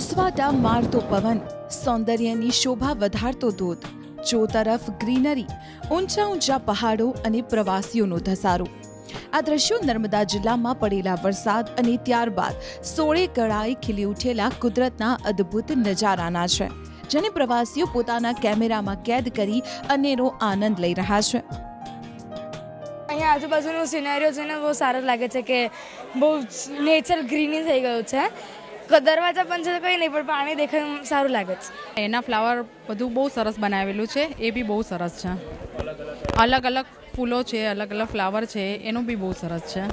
સપાટા મારતો પવન, સૌંદર્યની શોભા વધારતો ધોધ ચો તરફ ગ્રીનરી, ઊંચા ઊંચા પહાડો અને પ્રવાસીઓનો ધસારો. આ દ્રશ્યો નર્મદા જિલ્લામાં પડેલા વરસાદ અને ત્યારબાદ સોળે કળાએ ખીલી ઉઠેલા કુદરતના અદ્ભુત નજારાના છે, જેને પ્રવાસીઓ પોતાના કેમેરામાં કેદ કરી અનેરો આનંદ લઈ રહ્યા છે. અહીંયા આજુબાજુનો સિનેરિયો છે ને બહુ સારો લાગે છે કે બહુ નેચર ગ્રીની થઈ ગયું છે. દરવાજા પણ છે તો કંઈ નહીં પણ પાણી દેખાય સારું લાગે છે. એના ફ્લાવર બધું બહુ સરસ બનાવેલું છે એ બી બહુ સરસ છે. અલગ અલગ ફૂલો છે અલગ અલગ ફ્લાવર છે એનું બી બહુ સરસ છે.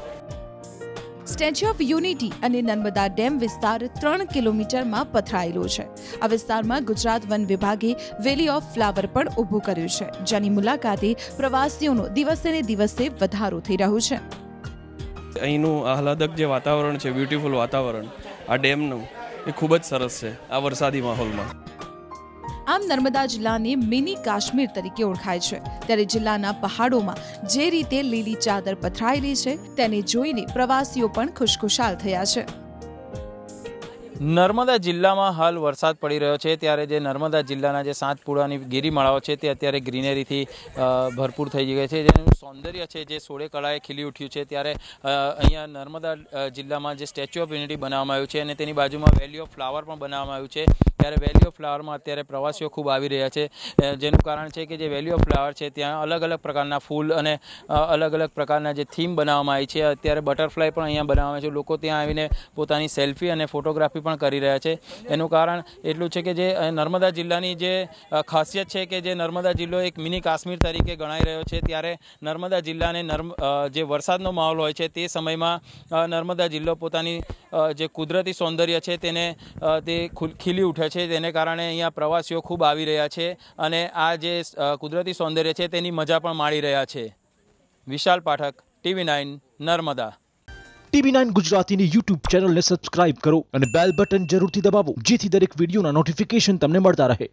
સ્ટેચ્યુ ઓફ યુનિટી અને નર્મદા ડેમ વિસ્તાર ત્રણ કિલોમીટરમાં પથરાયેલો છે. આ વિસ્તારમાં ગુજરાત વન વિભાગે વેલી ઓફ ફ્લાવર પણ ઊભું કર્યું છે જેની મુલાકાતે પ્રવાસીઓનો દિવસે ને દિવસે વધારો થઈ રહ્યો છે. અહીંનું આહલાદક જે વાતાવરણ છે બ્યુટીફુલ વાતાવરણ, આ ડેમનું, એ ખૂબ જ સરસ છે, આ વરસાદી માહોલમાં. આમ નર્મદા જિલ્લાને મિની કાશ્મીર તરીકે ઓળખાય છે. ત્યારે જિલ્લાના પહાડોમાં જે રીતે લીલી ચાદર પથરાયેલી છે, તેને જોઈને પ્રવાસીઓ પણ ખુશખુશાલ થયા છે. નર્મદા જિલ્લામાં હાલ વરસાદ પડી રહ્યો છે. ત્યારે જે નર્મદા જિલ્લાના જે સાતપુડાની ગિરિમાળાઓ છે, તે અત્યારે ગ્રીનરીથી ભરપૂર થઈ ગઈ છે. જેનું સૌંદર્ય છે, જે સોળે કળાએ ખીલી ઉઠ્યું છે. ત્યારે અહીંયા નર્મદા જિલ્લામાં જે સ્ટેચ્યુ ઓફ યુનિટી બનાવવામાં આવ્યું છે અને તેની બાજુમાં વેલી ઓફ ફ્લાવર પણ બનાવવામાં આવ્યું છે. ત્યારે વેલી ઓફ ફ્લાવરમાં અત્યારે પ્રવાસીઓ ખૂબ આવી રહ્યા છે. જેનું કારણ છે કે જે વેલી ઓફ ફ્લાવર છે, ત્યાં અલગ અલગ પ્રકારના ફૂલ અને અલગ અલગ પ્રકારના જે થીમ બનાવવામાં આવી છે. અત્યારે બટરફ્લાય પણ અહીંયા બનાવવામાં છે. લોકો ત્યાં આવીને પોતાની સેલ્ફી અને ફોટોગ્રાફી પણ કરી રહ્યા છે. એનું કારણ એટલું છે કે જે નર્મદા જિલ્લાની જે ખાસિયત છે કે જે નર્મદા જિલ્લો એક મિની કાશ્મીર તરીકે ગણાઈ રહ્યો છે. ત્યારે નર્મદા જિલ્લાને નર્મ જે વરસાદનો માહોલ હોય છે તે સમયમાં નર્મદા જિલ્લો પોતાની જે કુદરતી સૌંદર્ય છે તેને તે ખીલી ઉઠે છે તેને કારણે અહીંયા પ્રવાસીઓ ખૂબ આવી રહ્યા છે અને આ જે કુદરતી સૌંદર્ય છે તેની મજા પણ માણી રહ્યા છે. Vishal Pathak, TV nine, Narmada. TV nine ગુજરાતીની યુટ્યુબ ચેનલને સબસ્ક્રાઇબ કરો અને બેલ બટન જરૂરથી દબાવો, જેથી દરેક વિડીયોના નોટિફિકેશન તમને મળતા રહે.